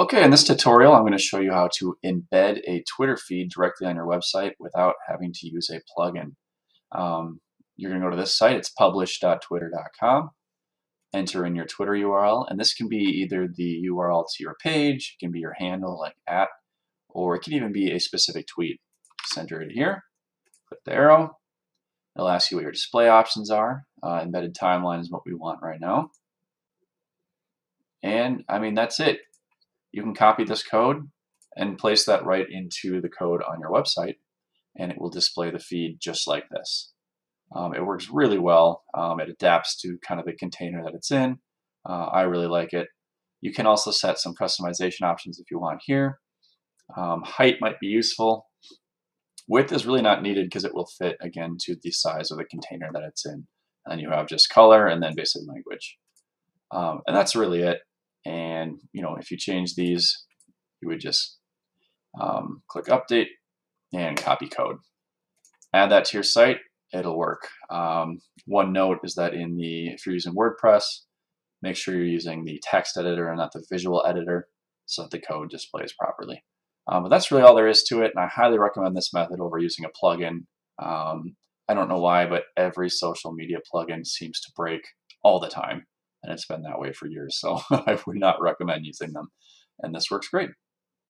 Okay, in this tutorial, I'm going to show you how to embed a Twitter feed directly on your website without having to use a plugin. Um, you're going to go to this site, it's publish.twitter.com, enter in your Twitter URL, and this can be either the URL to your page, it can be your handle like at, or it can even be a specific tweet. Just enter it here, click the arrow, it'll ask you what your display options are. Uh, embedded timeline is what we want right now. And I mean, that's it you can copy this code and place that right into the code on your website and it will display the feed just like this. Um, it works really well. Um, it adapts to kind of the container that it's in. Uh, I really like it. You can also set some customization options if you want here. Um, height might be useful. Width is really not needed because it will fit again to the size of the container that it's in. And you have just color and then basic language. Um, and that's really it. And you know, if you change these, you would just um, click update and copy code. Add that to your site, it'll work. Um, one note is that in the if you're using WordPress, make sure you're using the text editor and not the visual editor so that the code displays properly. Um, but that's really all there is to it, and I highly recommend this method over using a plugin. Um, I don't know why, but every social media plugin seems to break all the time and it's been that way for years. So I would not recommend using them. And this works great.